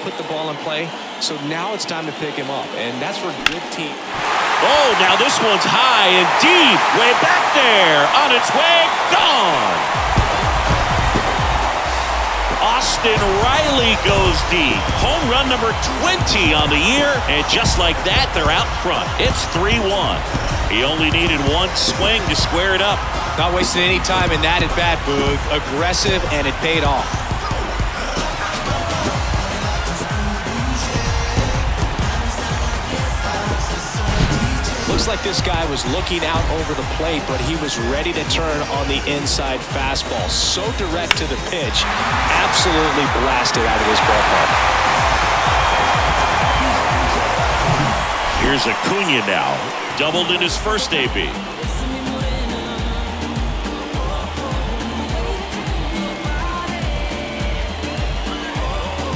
put the ball in play. So now it's time to pick him up, and that's where good team. Oh, now this one's high and deep, way back there, on its way, gone. Austin Riley goes deep. Home run number 20 on the year, and just like that, they're out front. It's 3-1. He only needed one swing to square it up. Not wasting any time in that at bat, Boog. Aggressive, and it paid off. Looks like this guy was looking out over the plate, but he was ready to turn on the inside fastball. So direct to the pitch. Absolutely blasted out of this ballpark. Here's Acuna now. Doubled in his first AB.